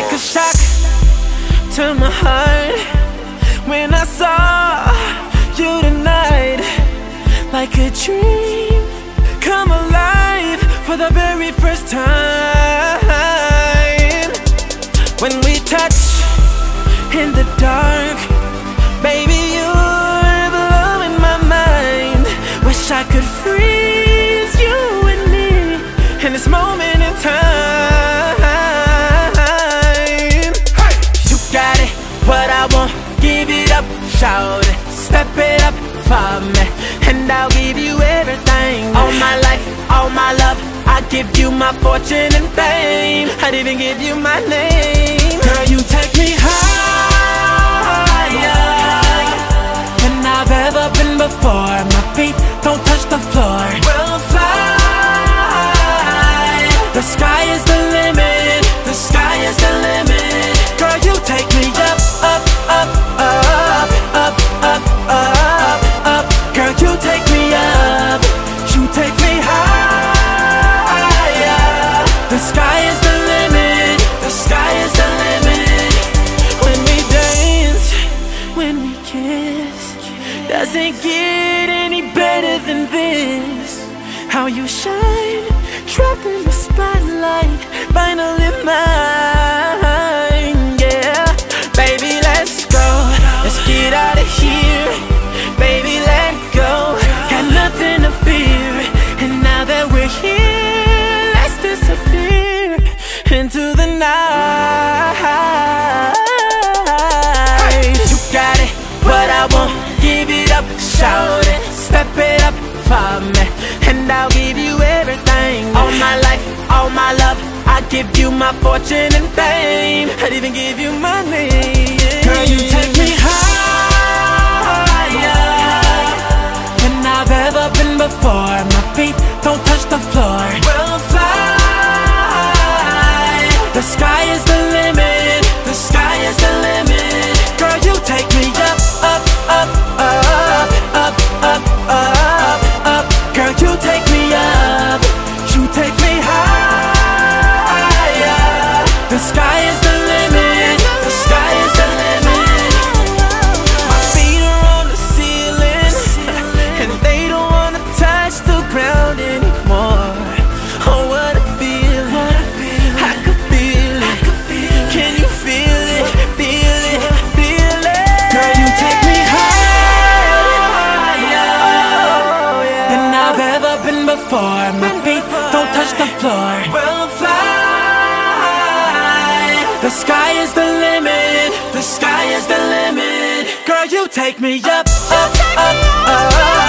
like a shock to my heart when I saw you tonight, like a dream come alive for the very first time. When we touch in the dark, baby, you're in my mind. Wish I could freeze give it up, shout it, step it up for me, and I'll give you everything. All my life, all my love, I give you my fortune and fame. I'd even give you my name. Girl, you take me higher than I've ever been before. My feet don't touch the floor. Doesn't get any better than this. How you shine, trapped in the spotlight, finally mine. Yeah, baby, let's go. Let's get out of here. Baby, let go. Got nothing to fear. And now that we're here, let's disappear into the night. Up, shout it, step it up for me, and I'll give you everything. All my life, all my love, I give you my fortune and fame. I'd even give you my name. Girl, you take me higher than I've ever been before. My feet don't touch the floor. We'll fly. The sky is the before. My feet don't touch the floor. We'll fly. The sky is the limit. The sky is the limit. Girl, you take me up, up, up, up, up.